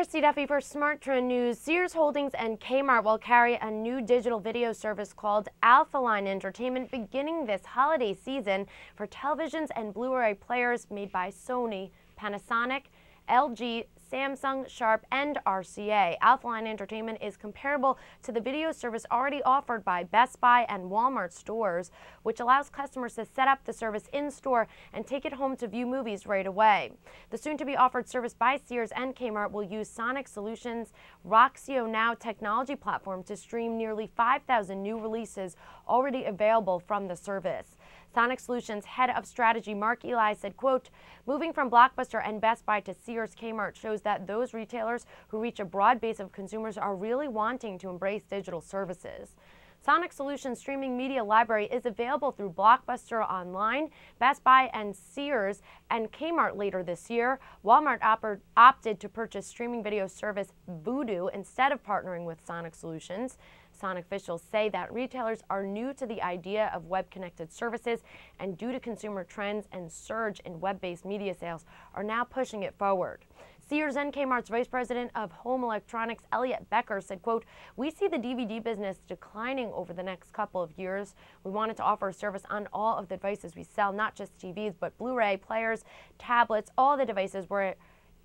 Christy Duffy for Smart Trend News. Sears Holdings and Kmart will carry a new digital video service called Alphaline Entertainment beginning this holiday season for televisions and Blu-ray players made by Sony, Panasonic, LG, Samsung, Sharp, and RCA. Alphaline Entertainment is comparable to the video service already offered by Best Buy and Walmart stores, which allows customers to set up the service in store and take it home to view movies right away. The soon to be offered service by Sears and Kmart will use Sonic Solutions' Roxio Now technology platform to stream nearly 5,000 new releases already available from the service. Sonic Solutions head of strategy Mark Ely said, quote, moving from Blockbuster and Best Buy to Sears Kmart shows that those retailers who reach a broad base of consumers are really wanting to embrace digital services. Sonic Solutions streaming media library is available through Blockbuster Online, Best Buy and Sears, and Kmart later this year. Walmart op opted to purchase streaming video service Vudu instead of partnering with Sonic Solutions. Sonic officials say that retailers are new to the idea of web-connected services and due to consumer trends and surge in web-based media sales are now pushing it forward. Sears and Kmart's Vice President of Home Electronics, Elliot Becker, said, quote, We see the DVD business declining over the next couple of years. We wanted to offer a service on all of the devices we sell, not just TVs, but Blu-ray, players, tablets, all the devices where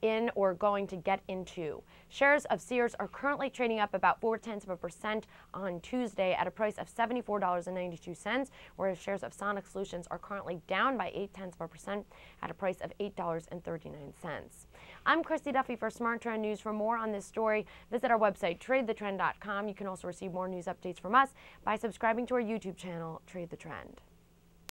in or going to get into. Shares of Sears are currently trading up about 4 tenths of a percent on Tuesday at a price of $74.92, whereas shares of Sonic Solutions are currently down by 8 tenths of a percent at a price of $8.39. I'm Christy Duffy for Smart Trend News. For more on this story, visit our website, tradethetrend.com. You can also receive more news updates from us by subscribing to our YouTube channel, Trade the Trend.